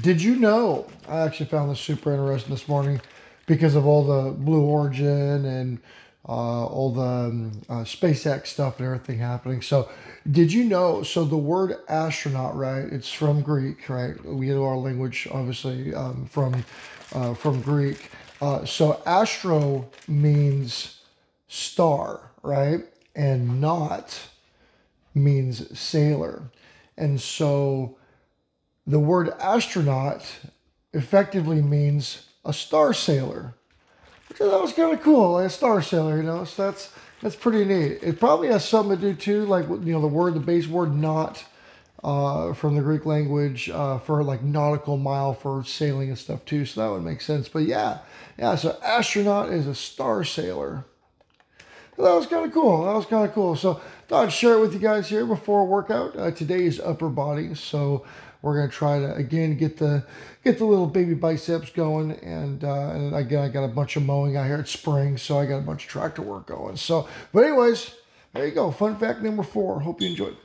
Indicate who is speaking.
Speaker 1: Did you know? I actually found this super interesting this morning because of all the Blue Origin and uh, all the um, uh, SpaceX stuff and everything happening. So, did you know? So, the word astronaut, right? It's from Greek, right? We get our language, obviously, um, from uh, from Greek. Uh, so, astro means star, right? And naut means sailor. And so, the word astronaut effectively means a star sailor. So that was kind of cool, like a star sailor, you know. So that's that's pretty neat. It probably has something to do too, like you know, the word, the base word "naut" uh, from the Greek language uh, for like nautical mile for sailing and stuff too. So that would make sense. But yeah, yeah. So astronaut is a star sailor. That was kind of cool. That was kind of cool. So thought I'd share it with you guys here before workout. Uh, today is upper body, so we're gonna try to again get the get the little baby biceps going. And uh, and again, I got a bunch of mowing out here at spring, so I got a bunch of tractor work going. So, but anyways, there you go. Fun fact number four. Hope you enjoyed.